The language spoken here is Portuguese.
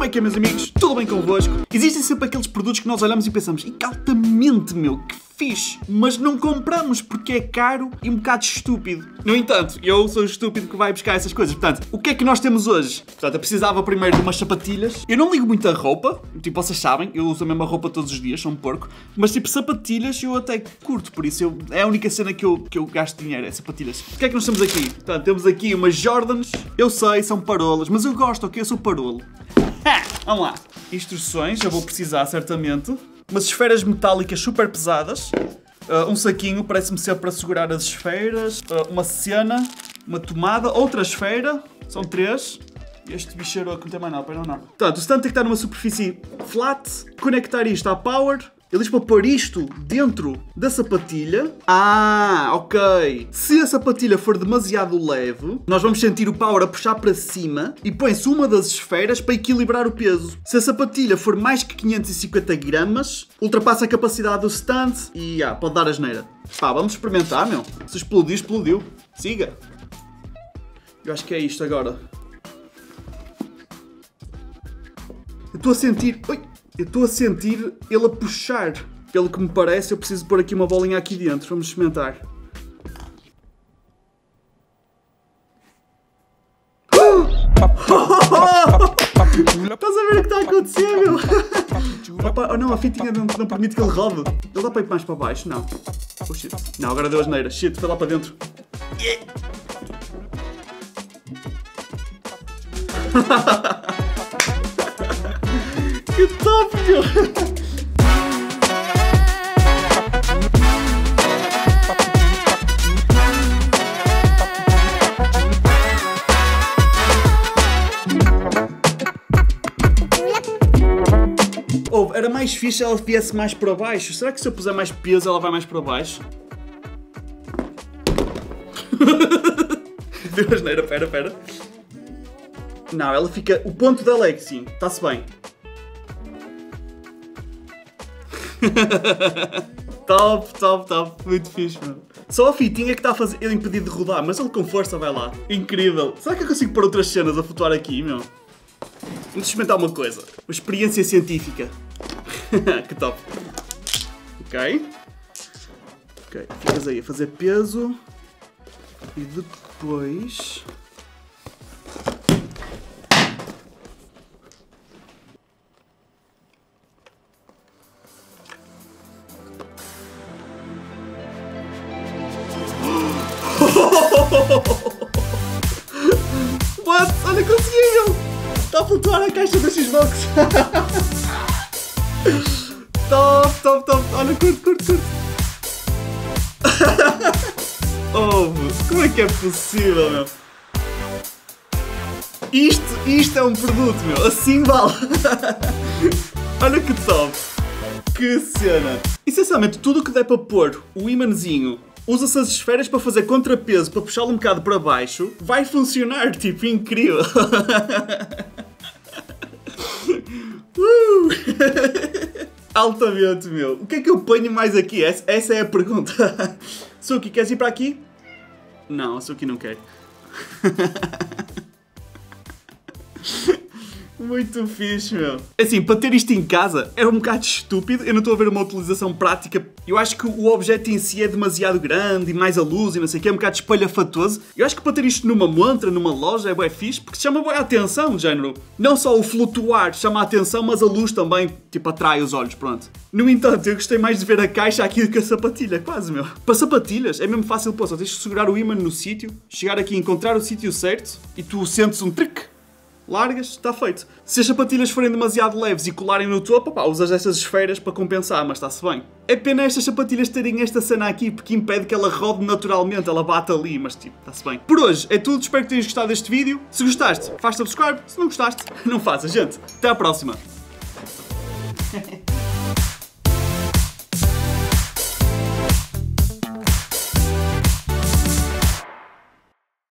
Como é que é, meus amigos? Tudo bem convosco? Existem sempre aqueles produtos que nós olhamos e pensamos, e altamente, meu, que fixe, mas não compramos porque é caro e um bocado estúpido. No entanto, eu sou o estúpido que vai buscar essas coisas. Portanto, o que é que nós temos hoje? Portanto, eu precisava primeiro de umas sapatilhas. Eu não ligo muito a roupa, tipo, vocês sabem, eu uso a mesma roupa todos os dias, sou um porco. Mas tipo, sapatilhas eu até curto, por isso eu, é a única cena que eu, que eu gasto dinheiro, é sapatilhas. O que é que nós temos aqui? Portanto, temos aqui umas Jordans, eu sei, são parolas, mas eu gosto, ok? Eu sou parolo. Vamos lá. Instruções, eu vou precisar certamente umas esferas metálicas super pesadas, uh, um saquinho, parece-me ser para segurar as esferas, uh, uma cena, uma tomada, outra esfera, são três. Este bicheiro não tem mais nada, não, não. Portanto, o stand tem que estar numa superfície flat, conectar isto à power, ele diz para pôr isto dentro da sapatilha. Ah, ok. Se a sapatilha for demasiado leve, nós vamos sentir o power a puxar para cima e põe-se uma das esferas para equilibrar o peso. Se a sapatilha for mais que 550 gramas, ultrapassa a capacidade do stand e ah, pode dar a geneira. Pá, vamos experimentar, meu. Se explodiu, explodiu. Siga. Eu acho que é isto agora. Eu estou a sentir... Oi! Eu estou a sentir ele a puxar. Pelo que me parece, eu preciso pôr aqui uma bolinha aqui dentro. Vamos experimentar. Estás a ver o que está a acontecer, meu? Opa, oh não, a fitinha não, não permite que ele roube. Ele dá para ir mais para baixo? Não. Oh shit. Não, agora deu a geneira. Shit, foi lá para dentro. Yeah. que top, meu! Oh, era mais fixe ela viesse mais para baixo. Será que se eu puser mais peso ela vai mais para baixo? Deu a geneira, pera, pera. Não, ela fica. O ponto dela é que sim, está-se bem. top, top, top. Muito fixe, mano. Só a fitinha que está a fazer ele impedido de rodar, mas ele com força vai lá. Incrível. Será que eu consigo pôr outras cenas a flutuar aqui, meu? Vamos experimentar uma coisa. Uma experiência científica. que top. Ok. Ok, ficas aí a fazer peso. E depois... What? Olha, conseguiu! Está a flutuar a caixa da Xbox! top, top, top! Olha, curto, curto, curto! oh, como é que é possível, meu? Isto, isto é um produto, meu! Assim vale! Olha que top! Que cena! Essencialmente, tudo o que der para pôr o imãzinho usa-se as esferas para fazer contrapeso, para puxá-lo um bocado para baixo, vai funcionar, tipo, incrível. uh! Altamente, meu. O que é que eu ponho mais aqui? Essa, essa é a pergunta. Suki, queres ir para aqui? Não, Suki não quer. Muito fixe, meu. Assim, para ter isto em casa era um bocado estúpido. Eu não estou a ver uma utilização prática. Eu acho que o objeto em si é demasiado grande e mais a luz e não sei o que, é um bocado espalhafatoso. Eu acho que para ter isto numa montra, numa loja, é bem fixe, porque chama bem a atenção, género. Não só o flutuar chama a atenção, mas a luz também, tipo, atrai os olhos, pronto. No entanto, eu gostei mais de ver a caixa aqui do que a sapatilha, quase, meu. Para sapatilhas, é mesmo fácil, pô, só tens de segurar o imã no sítio, chegar aqui, encontrar o sítio certo e tu sentes um trick largas, está feito. Se as sapatilhas forem demasiado leves e colarem no topo, pá, usas essas esferas para compensar, mas está-se bem. É pena estas sapatilhas terem esta cena aqui, porque impede que ela rode naturalmente, ela bate ali, mas tipo, está-se bem. Por hoje é tudo, espero que tenhas gostado deste vídeo. Se gostaste, faz subscribe, se não gostaste, não faças, gente. Até à próxima.